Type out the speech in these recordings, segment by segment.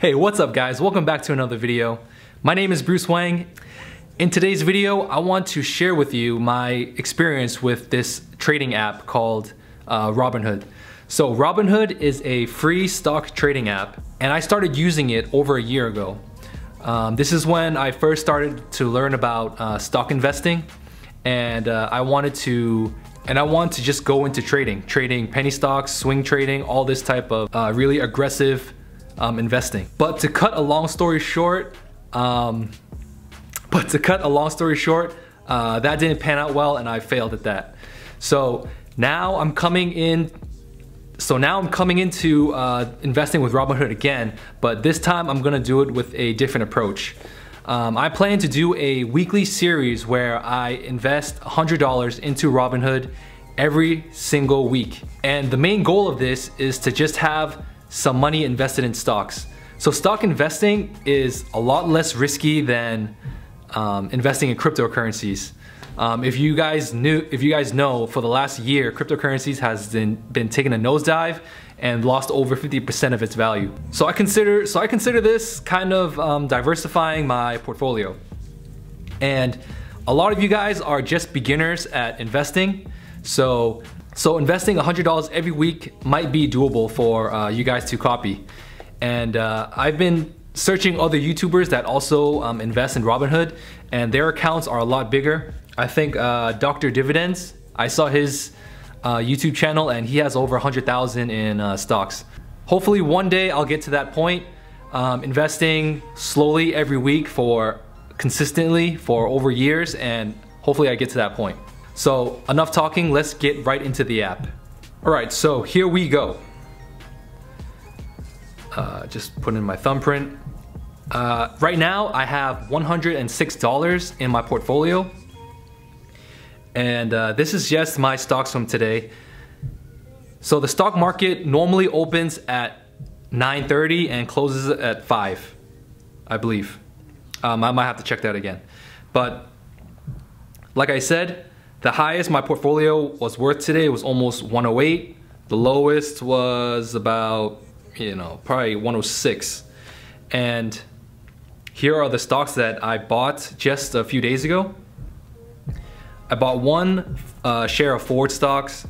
Hey, what's up guys? Welcome back to another video. My name is Bruce Wang. In today's video, I want to share with you my experience with this trading app called uh, Robinhood. So Robinhood is a free stock trading app and I started using it over a year ago. Um, this is when I first started to learn about uh, stock investing and uh, I wanted to and I want to just go into trading, trading penny stocks, swing trading, all this type of uh, really aggressive um, investing. But to cut a long story short, um, but to cut a long story short, uh, that didn't pan out well and I failed at that. So now I'm coming in so now I'm coming into uh, investing with Robinhood again, but this time I'm gonna do it with a different approach. Um, I plan to do a weekly series where I invest $100 into Robinhood every single week. And the main goal of this is to just have some money invested in stocks. So stock investing is a lot less risky than um, investing in cryptocurrencies. Um, if you guys knew, if you guys know, for the last year, cryptocurrencies has been, been taking a nosedive and lost over 50% of its value. So I consider, so I consider this kind of um, diversifying my portfolio. And a lot of you guys are just beginners at investing. So so investing $100 every week might be doable for uh, you guys to copy. And uh, I've been searching other YouTubers that also um, invest in Robinhood and their accounts are a lot bigger. I think uh, Dr. Dividends, I saw his uh, YouTube channel and he has over 100,000 in uh, stocks. Hopefully one day I'll get to that point, um, investing slowly every week for consistently for over years and hopefully I get to that point. So enough talking, let's get right into the app. All right, so here we go. Uh, just put in my thumbprint. Uh, right now, I have $106 in my portfolio. And uh, this is just my stocks from today. So the stock market normally opens at 9.30 and closes at 5, I believe. Um, I might have to check that again. But like I said, the highest my portfolio was worth today was almost 108. The lowest was about, you know, probably 106. And here are the stocks that I bought just a few days ago. I bought one uh, share of Ford stocks.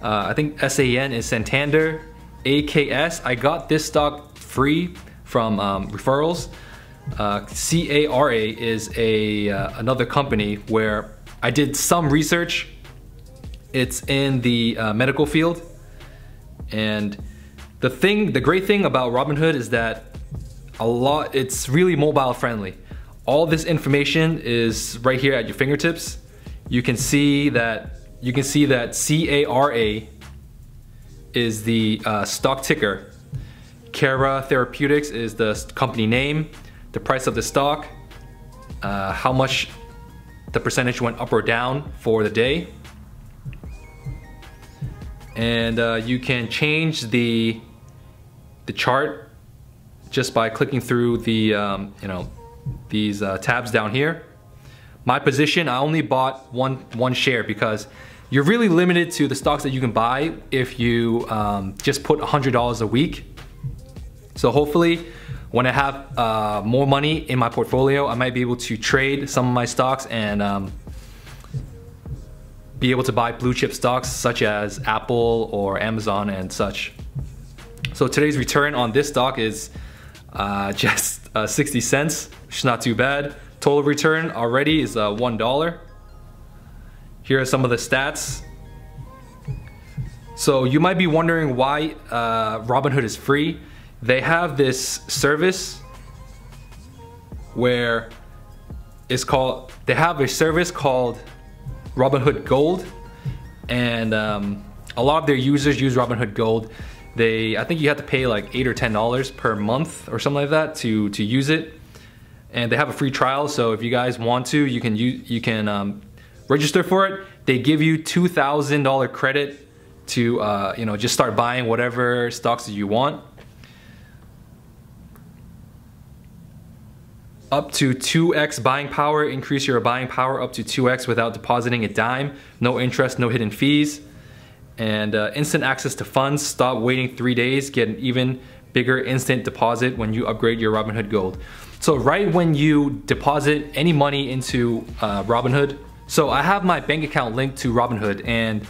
Uh, I think SAN is Santander. AKS, I got this stock free from um, referrals. Uh, CARA is a uh, another company where I did some research. It's in the uh, medical field. And the thing, the great thing about Robinhood is that a lot, it's really mobile friendly. All this information is right here at your fingertips. You can see that, you can see that CARA is the uh, stock ticker. Cara Therapeutics is the company name, the price of the stock, uh, how much the percentage went up or down for the day. And uh, you can change the, the chart just by clicking through the, um, you know, these uh, tabs down here. My position, I only bought one, one share because you're really limited to the stocks that you can buy if you um, just put $100 a week. So hopefully when I have uh, more money in my portfolio, I might be able to trade some of my stocks and um, be able to buy blue chip stocks such as Apple or Amazon and such. So today's return on this stock is uh, just uh, 60 cents, which is not too bad. Total return already is uh, $1. Here are some of the stats. So you might be wondering why uh, Robinhood is free they have this service where it's called, they have a service called Robinhood Gold and um, a lot of their users use Robinhood Gold. They, I think you have to pay like eight or ten dollars per month or something like that to to use it. And they have a free trial, so if you guys want to, you can use, you can um, register for it. They give you two thousand dollar credit to uh, you know just start buying whatever stocks that you want. Up to 2x buying power, increase your buying power up to 2x without depositing a dime, no interest, no hidden fees, and uh, instant access to funds, stop waiting three days, get an even bigger instant deposit when you upgrade your Robinhood Gold. So right when you deposit any money into uh, Robinhood, so I have my bank account linked to Robinhood. And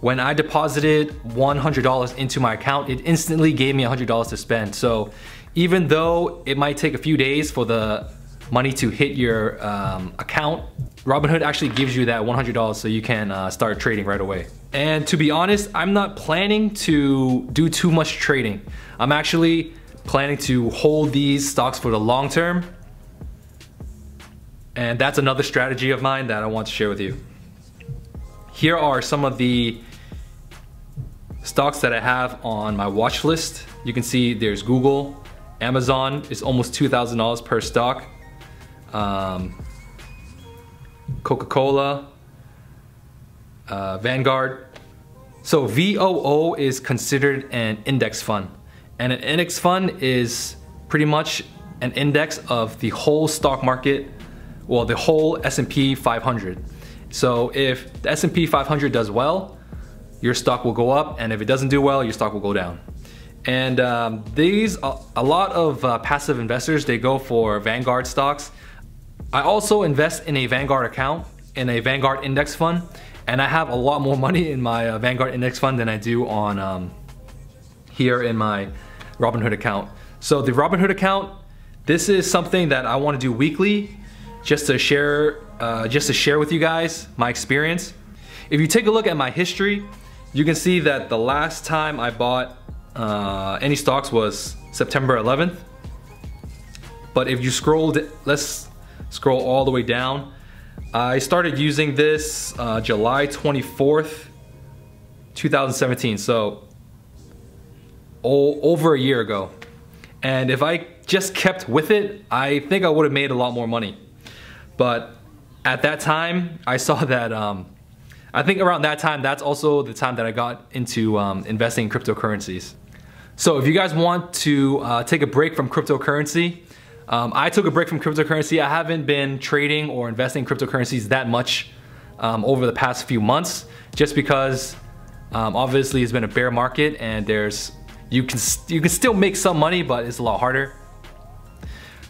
when I deposited $100 into my account, it instantly gave me $100 to spend. So even though it might take a few days for the money to hit your um, account, Robinhood actually gives you that $100 so you can uh, start trading right away. And to be honest, I'm not planning to do too much trading. I'm actually planning to hold these stocks for the long term. And that's another strategy of mine that I want to share with you. Here are some of the stocks that I have on my watch list. You can see there's Google, Amazon is almost $2,000 per stock. Um, Coca-Cola, uh, Vanguard. So VOO is considered an index fund. And an index fund is pretty much an index of the whole stock market, well, the whole S&P 500. So if the S&P 500 does well, your stock will go up, and if it doesn't do well, your stock will go down. And um, these, a lot of uh, passive investors, they go for Vanguard stocks. I also invest in a Vanguard account, in a Vanguard index fund, and I have a lot more money in my uh, Vanguard index fund than I do on um, here in my Robinhood account. So the Robinhood account, this is something that I want to do weekly, just to share, uh, just to share with you guys my experience. If you take a look at my history, you can see that the last time I bought uh, any stocks was September 11th. But if you scrolled, let's scroll all the way down. I started using this uh, July 24th, 2017. So over a year ago. And if I just kept with it, I think I would have made a lot more money. But at that time, I saw that, um, I think around that time, that's also the time that I got into um, investing in cryptocurrencies. So if you guys want to uh, take a break from cryptocurrency, um, I took a break from cryptocurrency. I haven't been trading or investing in cryptocurrencies that much um, over the past few months, just because um, obviously it's been a bear market and there's you can you can still make some money, but it's a lot harder.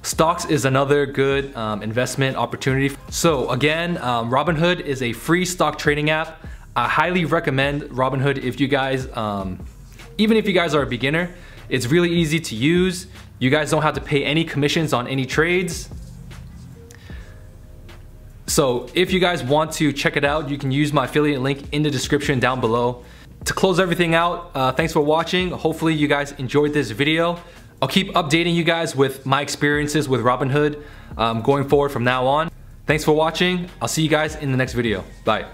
Stocks is another good um, investment opportunity. So again, um, Robinhood is a free stock trading app. I highly recommend Robinhood if you guys, um, even if you guys are a beginner, it's really easy to use. You guys don't have to pay any commissions on any trades. So if you guys want to check it out, you can use my affiliate link in the description down below. To close everything out, uh, thanks for watching. Hopefully you guys enjoyed this video. I'll keep updating you guys with my experiences with Robinhood um, going forward from now on. Thanks for watching. I'll see you guys in the next video. Bye.